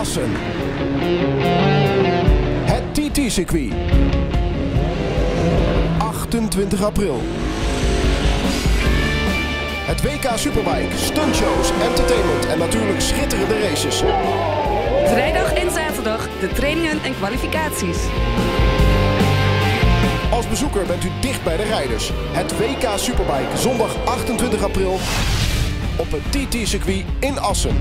Assen. Het TT-circuit. 28 april. Het WK Superbike, stuntshows, entertainment en natuurlijk schitterende races. Vrijdag en zaterdag de trainingen en kwalificaties. Als bezoeker bent u dicht bij de rijders. Het WK Superbike, zondag 28 april op het TT-circuit in Assen.